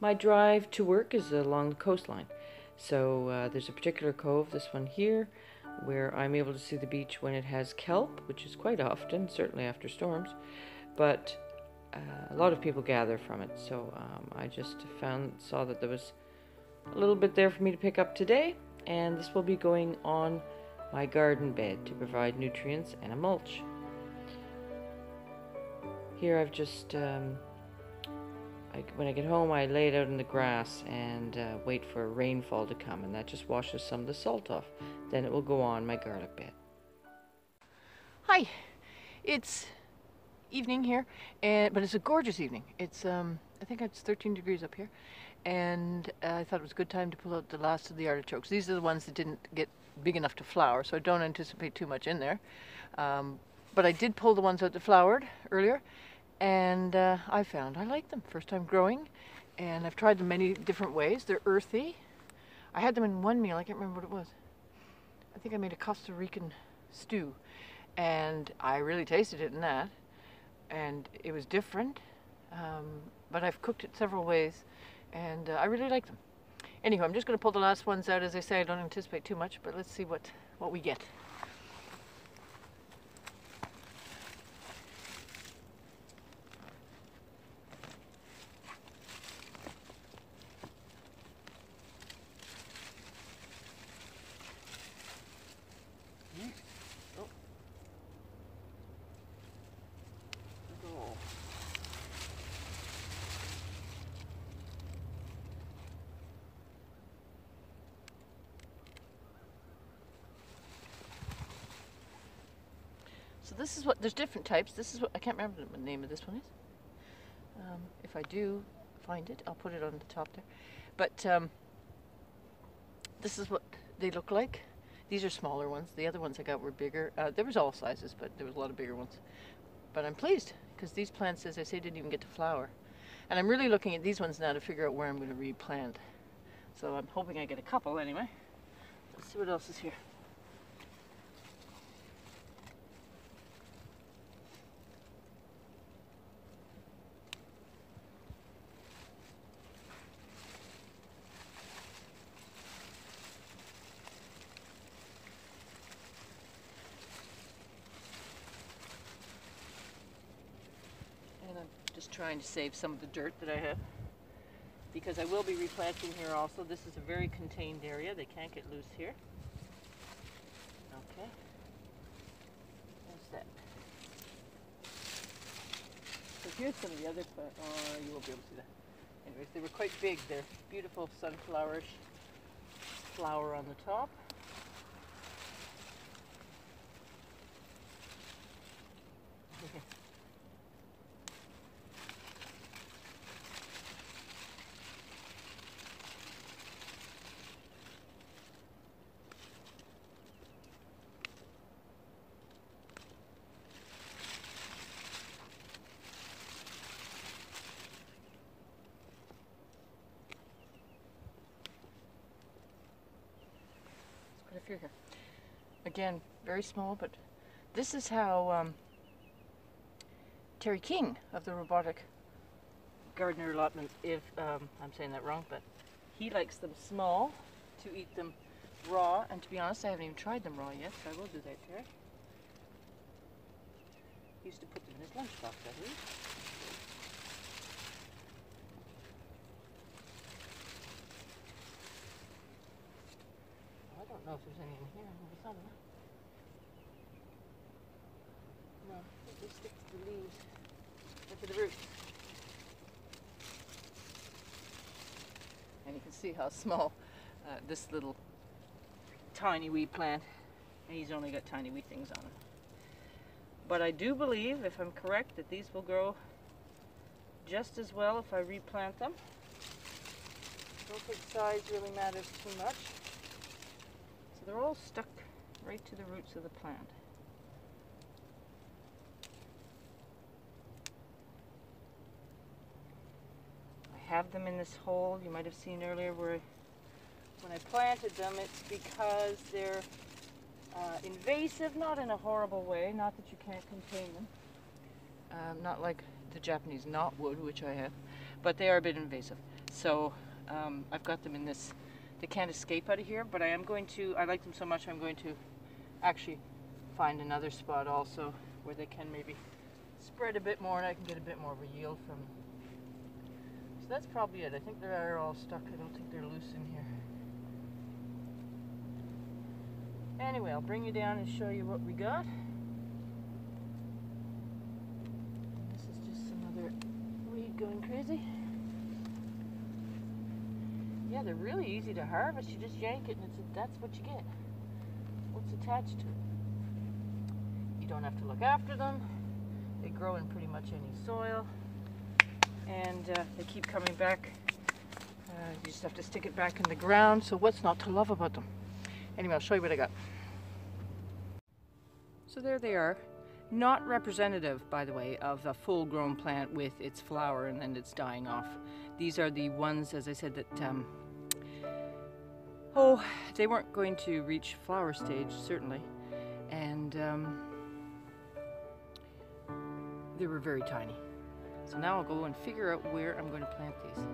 My drive to work is along the coastline. So uh, there's a particular cove, this one here, where I'm able to see the beach when it has kelp, which is quite often, certainly after storms. But uh, a lot of people gather from it. So um, I just found saw that there was a little bit there for me to pick up today, and this will be going on my garden bed to provide nutrients and a mulch. Here I've just, um, I, when I get home, I lay it out in the grass and uh, wait for rainfall to come, and that just washes some of the salt off. Then it will go on my garlic bed. Hi, it's evening here, and but it's a gorgeous evening. It's um, I think it's 13 degrees up here, and uh, I thought it was a good time to pull out the last of the artichokes. These are the ones that didn't get big enough to flower, so I don't anticipate too much in there. Um, but I did pull the ones out that flowered earlier, and uh, I found I like them. First time growing, and I've tried them many different ways. They're earthy. I had them in one meal. I can't remember what it was. I think I made a Costa Rican stew, and I really tasted it in that, and it was different. Um, but I've cooked it several ways, and uh, I really like them. Anyway, I'm just going to pull the last ones out. As I say, I don't anticipate too much, but let's see what what we get. So this is what, there's different types. This is what, I can't remember the name of this one is. Um, if I do find it, I'll put it on the top there. But um, this is what they look like. These are smaller ones. The other ones I got were bigger. Uh, there was all sizes, but there was a lot of bigger ones. But I'm pleased because these plants, as I say, didn't even get to flower. And I'm really looking at these ones now to figure out where I'm going to replant. So I'm hoping I get a couple anyway. Let's see what else is here. And I'm just trying to save some of the dirt that I have because I will be replanting here also. This is a very contained area. They can't get loose here. Okay. That. So here's some of the other plants. Oh, you won't be able to see that. Anyways, they were quite big. They're beautiful sunflowerish flower on the top. Here. Again, very small, but this is how um, Terry King of the Robotic Gardener Allotment, if um, I'm saying that wrong, but he likes them small to eat them raw. And to be honest, I haven't even tried them raw yet, so I will do that, Terry. He used to put them in his lunchbox, I believe. I don't know if there's any in here. Maybe some. No, they just stick to the leaves. Or to the roots. And you can see how small uh, this little tiny wee plant, and he's only got tiny wee things on him. But I do believe, if I'm correct, that these will grow just as well if I replant them. I don't think size really matters too much. So they're all stuck right to the roots of the plant. I have them in this hole you might have seen earlier where when I planted them it's because they're uh, invasive, not in a horrible way, not that you can't contain them. Um, not like the Japanese knotweed, which I have, but they are a bit invasive. So um, I've got them in this. They can't escape out of here, but I am going to. I like them so much. I'm going to actually find another spot also where they can maybe spread a bit more, and I can get a bit more of a yield from them. So that's probably it. I think they're all stuck. I don't think they're loose in here. Anyway, I'll bring you down and show you what we got. This is just some other weed going crazy. Yeah, they're really easy to harvest. You just yank it and it's that's what you get. What's attached to it. You don't have to look after them. They grow in pretty much any soil. And uh, they keep coming back. Uh, you just have to stick it back in the ground. So what's not to love about them? Anyway, I'll show you what I got. So there they are. Not representative, by the way, of a full grown plant with its flower and then it's dying off. These are the ones, as I said, that, um, oh, they weren't going to reach flower stage, certainly. And um, they were very tiny. So now I'll go and figure out where I'm going to plant these.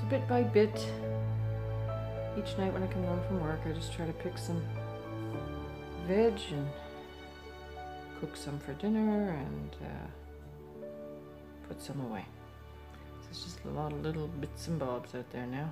So bit by bit, each night when I come home from work, I just try to pick some veg and cook some for dinner and uh, put some away. So it's just a lot of little bits and bobs out there now.